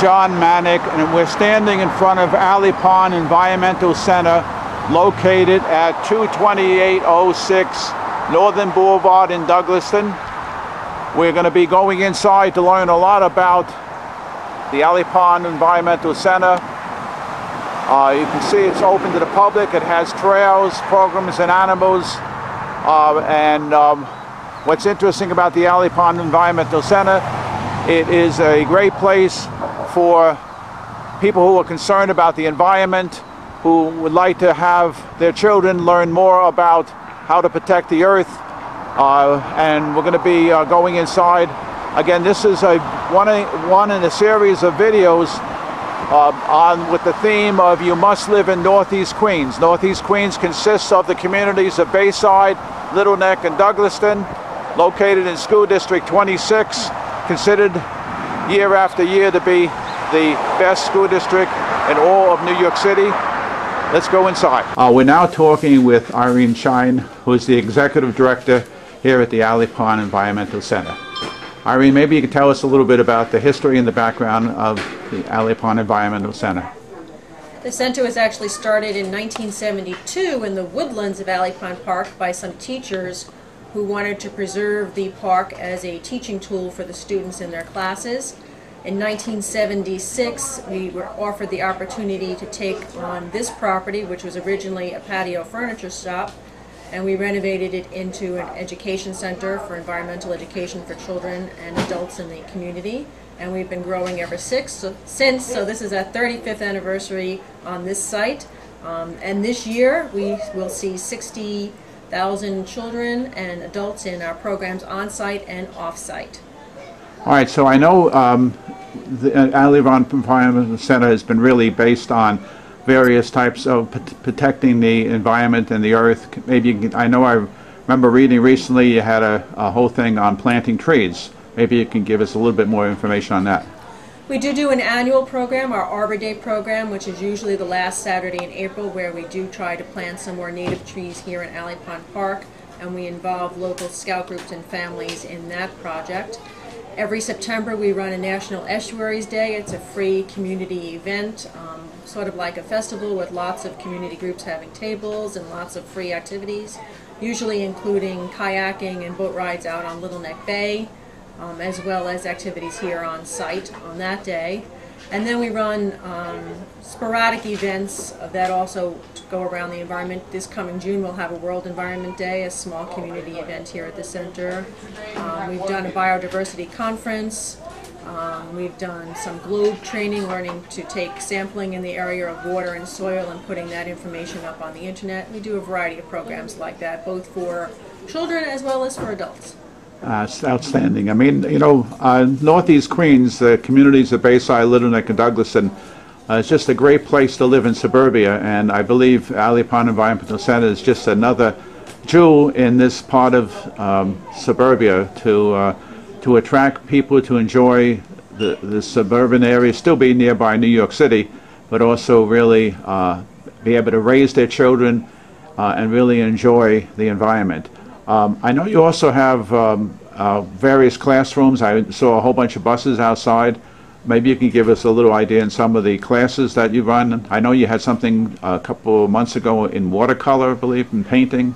John Maniec, and we're standing in front of Alley Pond Environmental Center, located at 22806 Northern Boulevard in Douglaston. We're going to be going inside to learn a lot about the Alley Pond Environmental Center. Uh, you can see it's open to the public. It has trails, programs, and animals. Uh, and um, what's interesting about the Alley Pond Environmental Center, it is a great place for people who are concerned about the environment, who would like to have their children learn more about how to protect the earth. Uh, and we're going to be uh, going inside. Again, this is a one, one in a series of videos uh, on with the theme of you must live in Northeast Queens. Northeast Queens consists of the communities of Bayside, Little Neck, and Douglaston, located in School District 26, considered year after year to be the best school district in all of New York City. Let's go inside. Uh, we're now talking with Irene Shine, who is the executive director here at the Alley Pond Environmental Center. Irene, maybe you could tell us a little bit about the history and the background of the Alley Pond Environmental Center. The center was actually started in 1972 in the woodlands of Alley Pond Park by some teachers who wanted to preserve the park as a teaching tool for the students in their classes. In 1976, we were offered the opportunity to take on this property, which was originally a patio furniture shop, and we renovated it into an education center for environmental education for children and adults in the community. And we've been growing ever six, so, since, so this is our 35th anniversary on this site. Um, and this year, we will see 60,000 children and adults in our programs on-site and off-site. All right, so I know um, the uh, Alley Pond Environmental Center has been really based on various types of protecting the environment and the earth. Maybe can, I know I remember reading recently you had a, a whole thing on planting trees. Maybe you can give us a little bit more information on that. We do do an annual program, our Arbor Day program, which is usually the last Saturday in April, where we do try to plant some more native trees here in Alley Pond Park, and we involve local scout groups and families in that project. Every September we run a National Estuaries Day. It's a free community event, um, sort of like a festival with lots of community groups having tables and lots of free activities, usually including kayaking and boat rides out on Little Neck Bay, um, as well as activities here on site on that day. And then we run um, sporadic events that also go around the environment. This coming June, we'll have a World Environment Day, a small community event here at the center. Um, we've done a biodiversity conference. Um, we've done some globe training, learning to take sampling in the area of water and soil and putting that information up on the internet. We do a variety of programs like that, both for children as well as for adults. Uh, outstanding. I mean, you know, uh, Northeast Queens, the communities of Bayside, Little Neck, and Douglaston, uh, it's just a great place to live in suburbia, and I believe Alley Pond Environmental Center is just another jewel in this part of um, suburbia to uh, to attract people to enjoy the, the suburban area, still be nearby New York City, but also really uh, be able to raise their children uh, and really enjoy the environment. Um, I know you also have um, uh, various classrooms. I saw a whole bunch of buses outside. Maybe you can give us a little idea in some of the classes that you run. I know you had something a couple of months ago in watercolor, I believe, and painting.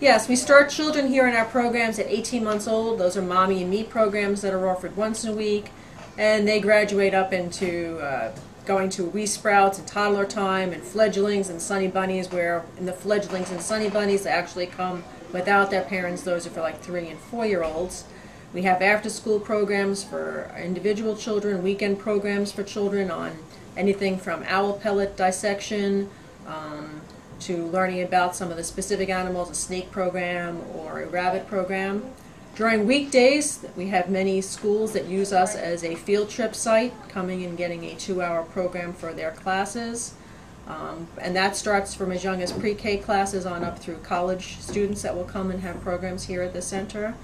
Yes, we start children here in our programs at 18 months old. Those are Mommy and Me programs that are offered once a week. And they graduate up into uh, going to wee sprouts and toddler time and fledglings and sunny bunnies where in the fledglings and sunny bunnies they actually come without their parents those are for like three and four year olds we have after school programs for individual children weekend programs for children on anything from owl pellet dissection um, to learning about some of the specific animals a snake program or a rabbit program during weekdays, we have many schools that use us as a field trip site, coming and getting a two-hour program for their classes. Um, and that starts from as young as pre-K classes on up through college students that will come and have programs here at the center.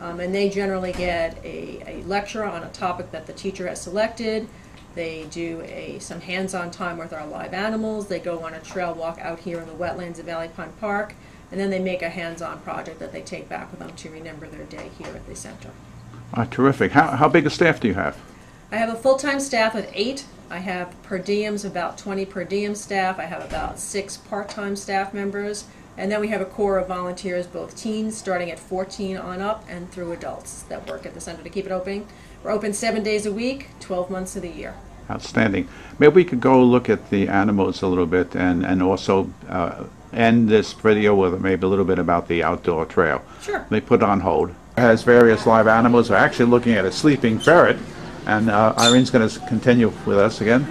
Um, and they generally get a, a lecture on a topic that the teacher has selected. They do a, some hands-on time with our live animals. They go on a trail walk out here in the wetlands of Alley Pond Park and then they make a hands-on project that they take back with them to remember their day here at the center. Ah, terrific. How, how big a staff do you have? I have a full-time staff of eight. I have per diems, about 20 per diem staff. I have about six part-time staff members. And then we have a core of volunteers, both teens, starting at 14 on up, and through adults that work at the center to keep it open. We're open seven days a week, 12 months of the year. Outstanding. Maybe we could go look at the animals a little bit and, and also uh, end this video with maybe a little bit about the outdoor trail. Sure. They put on hold. It has various live animals. We're actually looking at a sleeping ferret. And uh, Irene's going to continue with us again.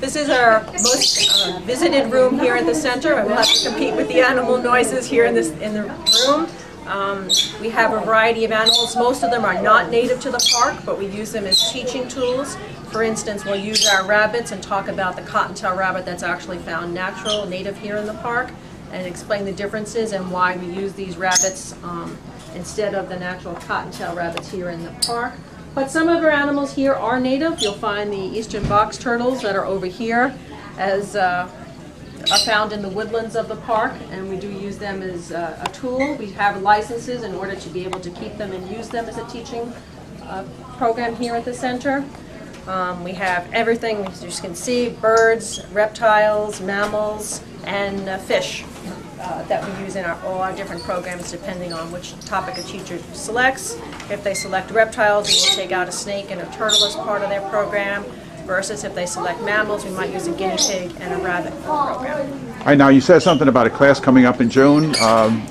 This is our most uh, visited room here at the center. I will have to compete with the animal noises here in this in the room. Um, we have a variety of animals. Most of them are not native to the park, but we use them as teaching tools. For instance, we'll use our rabbits and talk about the cottontail rabbit that's actually found natural, native here in the park, and explain the differences and why we use these rabbits um, instead of the natural cottontail rabbits here in the park. But some of our animals here are native. You'll find the eastern box turtles that are over here as uh, are found in the woodlands of the park, and we do use them as uh, a tool. We have licenses in order to be able to keep them and use them as a teaching uh, program here at the center. Um, we have everything, as you can see, birds, reptiles, mammals, and uh, fish uh, that we use in our, all our different programs depending on which topic a teacher selects. If they select reptiles, we will take out a snake and a turtle as part of their program, versus if they select mammals, we might use a guinea pig and a rabbit for the program. All right, now you said something about a class coming up in June. Um,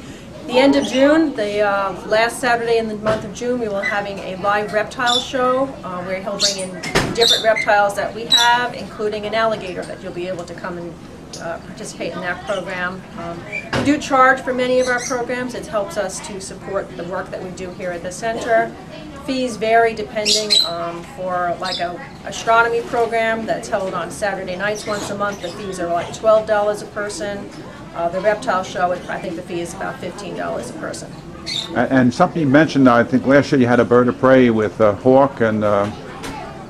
The end of June, the uh, last Saturday in the month of June, we will having a live reptile show uh, where he'll bring in different reptiles that we have, including an alligator that you'll be able to come and uh, participate in that program. Um, we do charge for many of our programs. It helps us to support the work that we do here at the center. Fees vary depending um, for like a astronomy program that's held on Saturday nights once a month. The fees are like twelve dollars a person. Uh, the reptile show, I think the fee is about fifteen dollars a person. and something you mentioned, I think last year you had a bird of prey with a hawk and uh,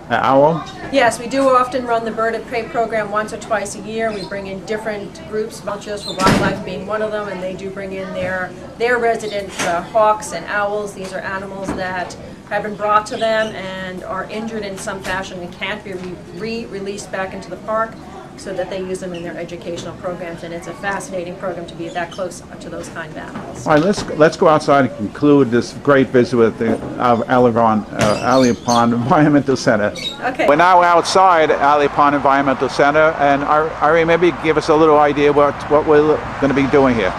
an owl. Yes, we do often run the bird of prey program once or twice a year. We bring in different groups, Volunteers for Wildlife being one of them, and they do bring in their their resident uh, hawks and owls. These are animals that have been brought to them and are injured in some fashion and can't be re- re-released back into the park, so that they use them in their educational programs. And it's a fascinating program to be that close to those kind of animals. All right, let's let's go outside and conclude this great visit with the uh, Alivon, uh, Alley Pond Environmental Center. Okay. We're now outside Alley Pond Environmental Center, and Ari, Ari, maybe give us a little idea what what we're going to be doing here.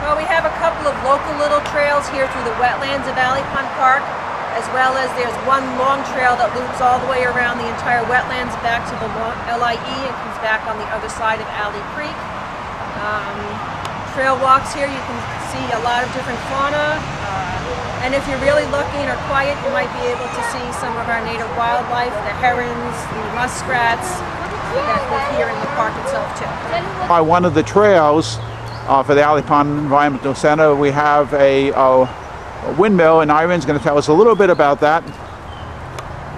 Well, we have a couple of local little trails here through the wetlands of Alley Pond Park, as well as there's one long trail that loops all the way around the entire wetlands back to the LIE and comes back on the other side of Alley Creek. Um, trail walks here, you can see a lot of different fauna. Uh, and if you're really and are quiet, you might be able to see some of our native wildlife, the herons, the muskrats that live here in the park itself too. By one of the trails uh, for the Alley Pond Environmental Center, we have a, uh, a windmill, and Irene's going to tell us a little bit about that.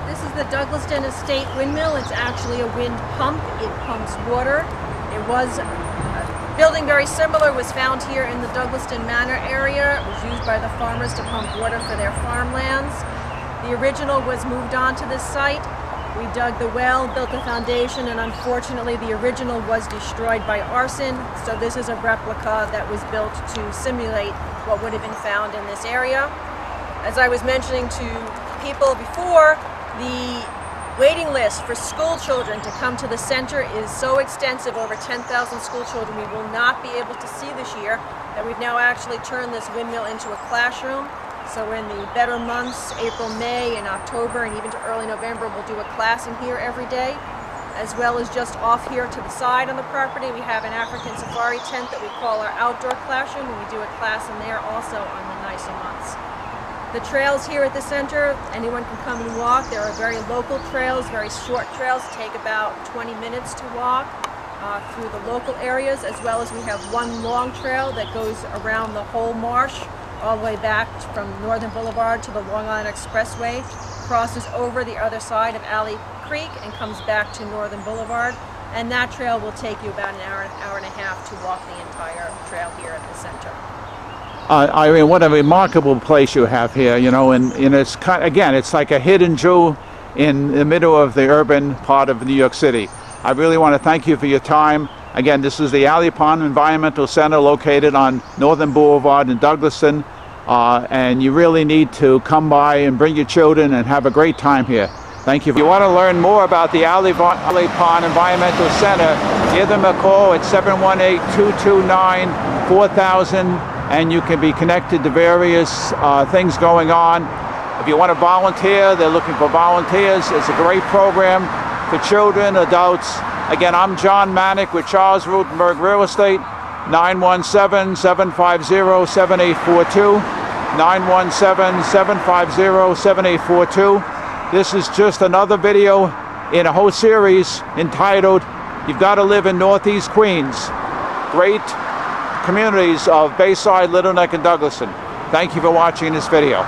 This is the Douglaston Estate windmill. It's actually a wind pump. It pumps water. It was a building very similar was found here in the Douglaston Manor area. It was used by the farmers to pump water for their farmlands. The original was moved on to this site. We dug the well, built the foundation, and unfortunately the original was destroyed by arson. So this is a replica that was built to simulate what would have been found in this area. As I was mentioning to people before, the waiting list for school children to come to the center is so extensive, over 10,000 school children we will not be able to see this year, that we've now actually turned this windmill into a classroom. So in the better months, April, May, and October, and even to early November, we'll do a class in here every day. As well as just off here to the side on the property, we have an African safari tent that we call our outdoor classroom, and we do a class in there also on the nicer months. The trails here at the center, anyone can come and walk. There are very local trails, very short trails, take about 20 minutes to walk uh, through the local areas, as well as we have one long trail that goes around the whole marsh, all the way back from Northern Boulevard to the Long Island Expressway, crosses over the other side of Alley Creek and comes back to Northern Boulevard. And that trail will take you about an hour, hour and a half to walk the entire trail here at the center. Uh, mean, what a remarkable place you have here, you know, and, and it's kind again, it's like a hidden jewel in the middle of the urban part of New York City. I really want to thank you for your time. Again, this is the Alley Pond Environmental Center located on Northern Boulevard in Douglaston. Uh, and you really need to come by and bring your children and have a great time here. Thank you. If you want to learn more about the Alley, Alley Pond Environmental Center, give them a call at 718-229-4000 and you can be connected to various uh, things going on. If you want to volunteer, they're looking for volunteers. It's a great program for children, adults. Again, I'm John Maniec with Charles Rutenberg Real Estate, 917-750-7842, 917-750-7842. This is just another video in a whole series entitled You've Got to Live in Northeast Queens. Great communities of Bayside, Little Neck, and Douglaston. Thank you for watching this video.